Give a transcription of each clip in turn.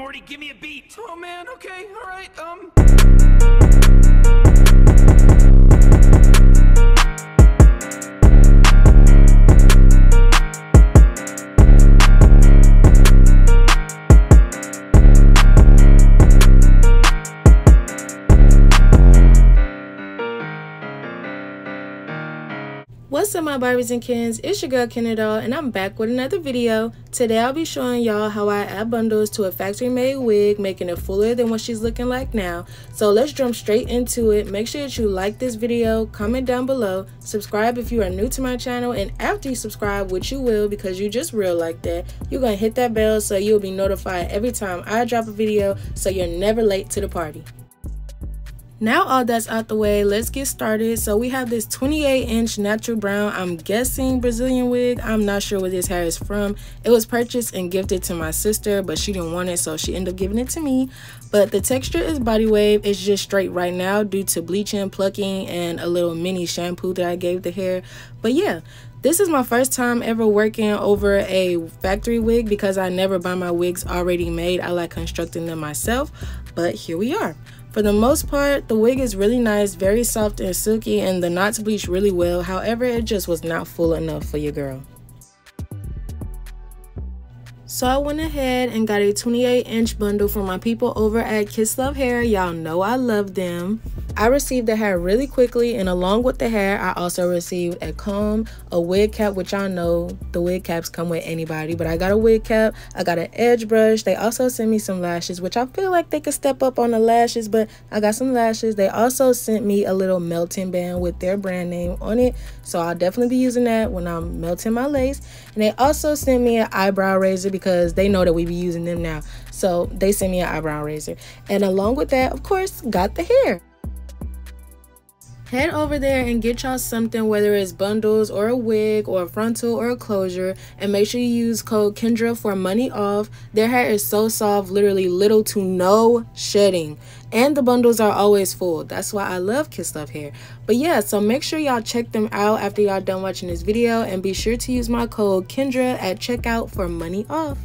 Morty, give me a beat. Oh man, okay, alright, um. What's up my Barbies and Kens, it's your girl KynThaDoll and I'm back with another video. Today I'll be showing y'all how I add bundles to a factory made wig, making it fuller than what she's looking like now. So let's jump straight into it. Make sure that you like this video, comment down below, subscribe if you are new to my channel, and after you subscribe, which you will because you just real like that, you're gonna hit that bell so you'll be notified every time I drop a video so you're never late to the party. Now all that's out the way, let's get started. So we have this 28 inch natural brown, I'm guessing Brazilian wig. I'm not sure where this hair is from. It was purchased and gifted to my sister, but she didn't want it, so she ended up giving it to me. But the texture is body wave. It's just straight right now due to bleaching, plucking, and a little mini shampoo that I gave the hair. But yeah, this is my first time ever working over a factory wig because I never buy my wigs already made. I like constructing them myself, but here we are. For the most part, the wig is really nice, very soft and silky, and the knots bleach really well. However, it just was not full enough for your girl. So I went ahead and got a 28 inch bundle for my people over at Kiss Love Hair. Y'all know I love them. I received the hair really quickly and along with the hair I also received a comb, a wig cap which y'all know the wig caps come with anybody but I got a wig cap, I got an edge brush, they also sent me some lashes which I feel like they could step up on the lashes but I got some lashes. They also sent me a little melting band with their brand name on it so I'll definitely be using that when I'm melting my lace. And they also sent me an eyebrow razor because they know that we be using them now so they sent me an eyebrow razor. And along with that of course got the hair head over there and get y'all something whether it's bundles or a wig or a frontal or a closure and make sure you use code kendra for money off. Their hair is so soft literally little to no shedding. And the bundles are always full. That's why i love kiss love hair. But yeah so make sure y'all check them out after y'all done watching this video and be sure to use my code kendra at checkout for money off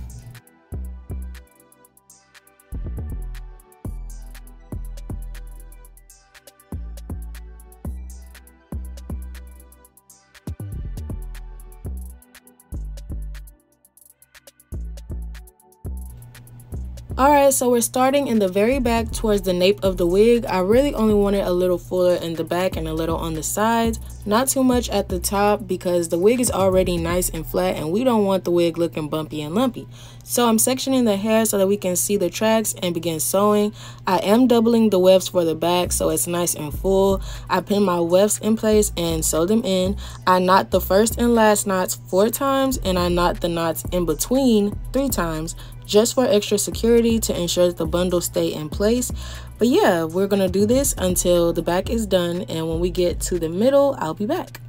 Alright, so we're starting in the very back towards the nape of the wig. I really only wanted a little fuller in the back and a little on the sides. Not too much at the top because the wig is already nice and flat and we don't want the wig looking bumpy and lumpy. So I'm sectioning the hair so that we can see the tracks and begin sewing. I am doubling the wefts for the back so it's nice and full. I pin my wefts in place and sew them in. I knot the first and last knots four times and I knot the knots in between three times just for extra security to ensure that the bundles stay in place. But yeah, we're gonna do this until the back is done and when we get to the middle, I'll be back.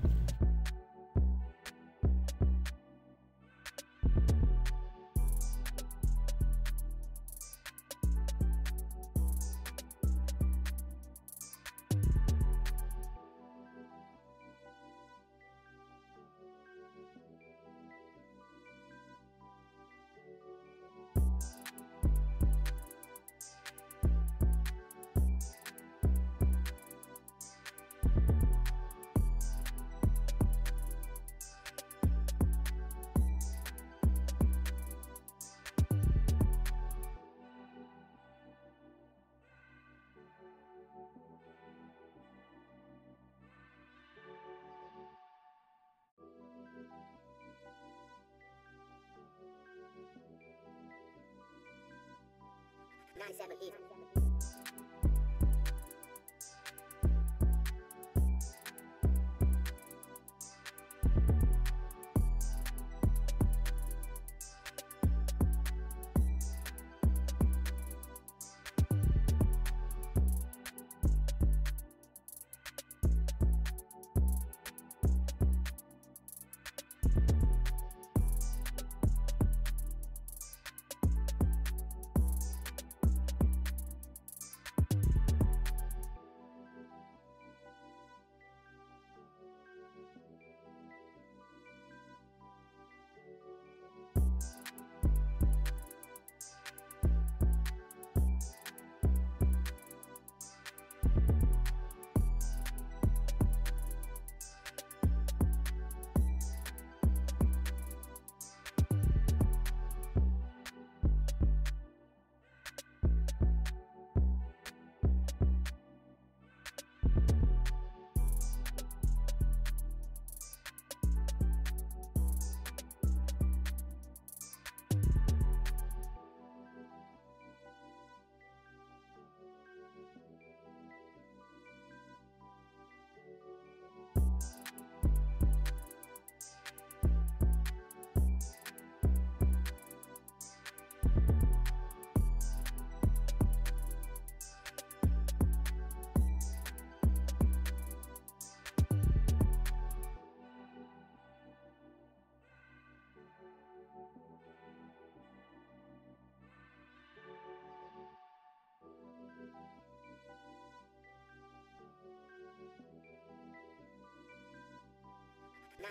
Nine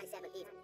seven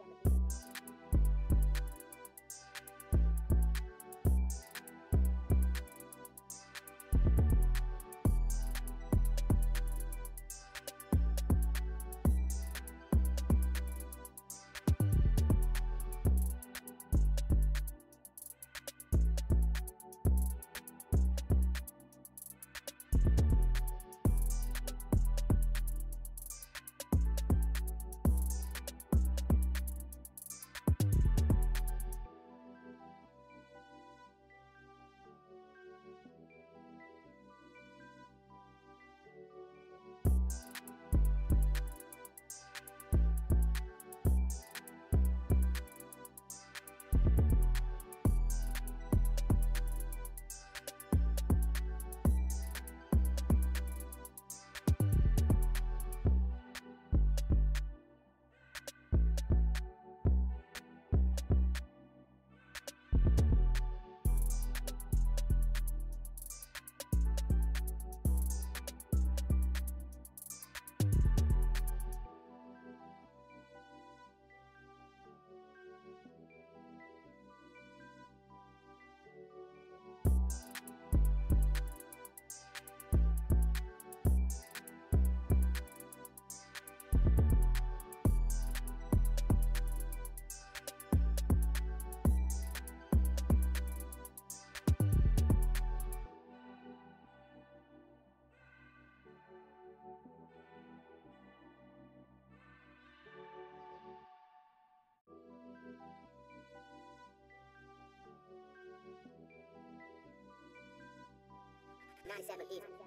1970s.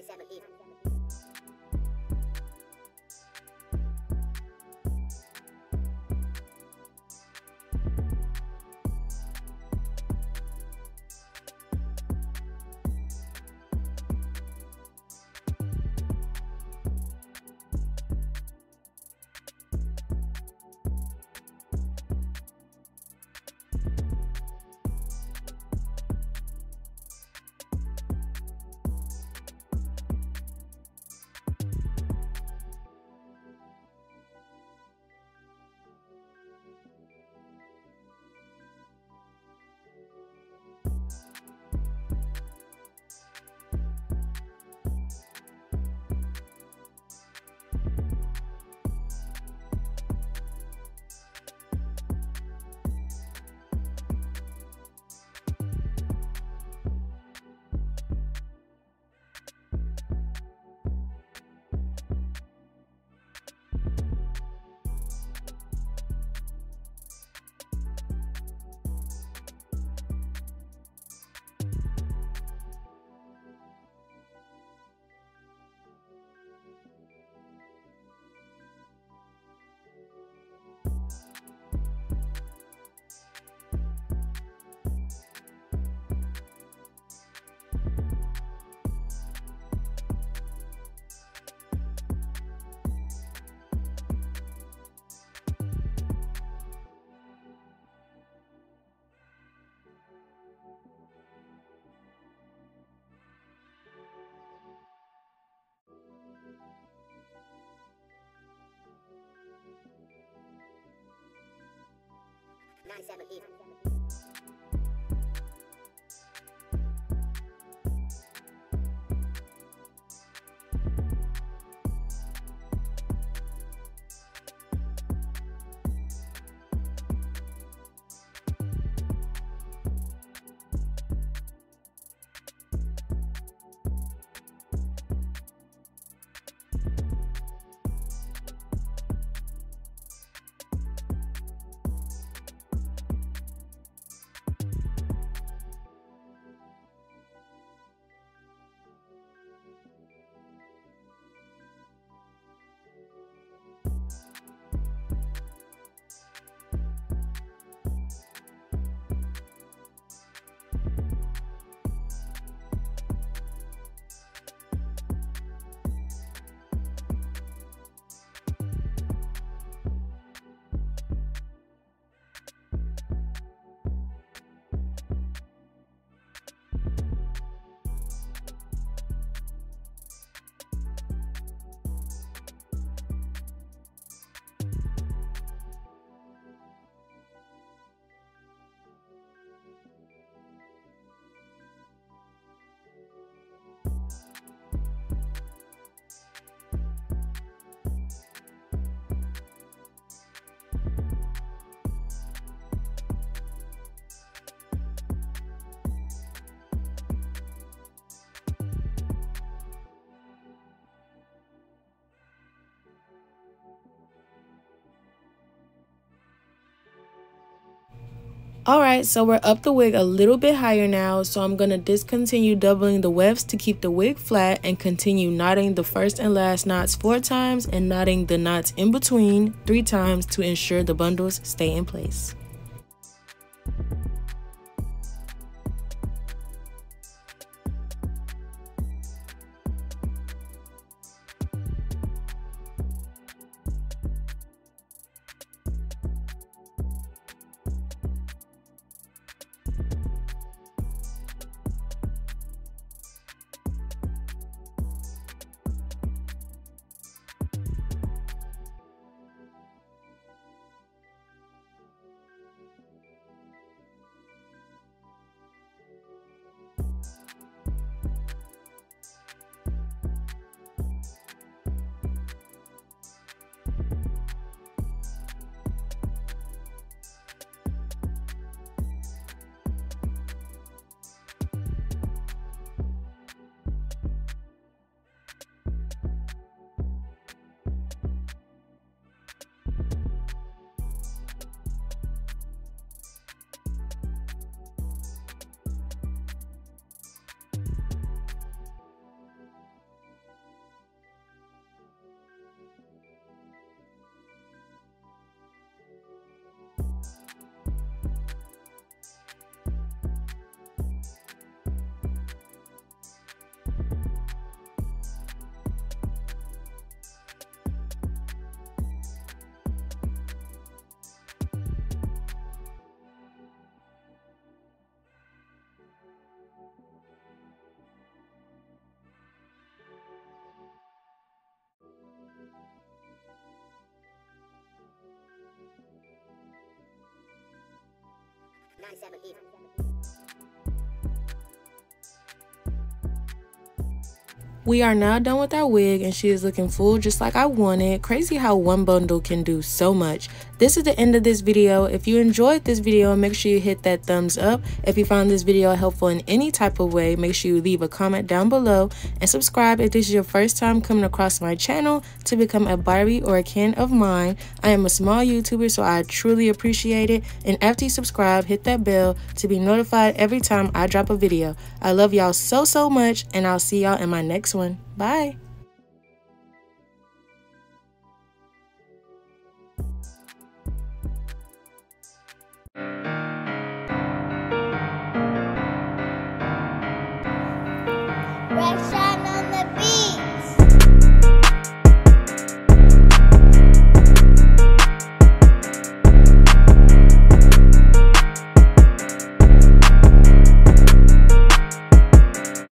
1970s. 1970s. Alright, so we're up the wig a little bit higher now, so I'm going to discontinue doubling the wefts to keep the wig flat and continue knotting the first and last knots four times and knotting the knots in between three times to ensure the bundles stay in place. We are now done with our wig and she is looking full just like I wanted. Crazy how one bundle can do so much. This is the end of this video. If you enjoyed this video, make sure you hit that thumbs up. If you found this video helpful in any type of way, make sure you leave a comment down below and subscribe if this is your first time coming across my channel to become a Barbie or a Ken of mine. I am a small YouTuber, so I truly appreciate it. And after you subscribe, hit that bell to be notified every time I drop a video. I love y'all so, so much, and I'll see y'all in my next one. Bye.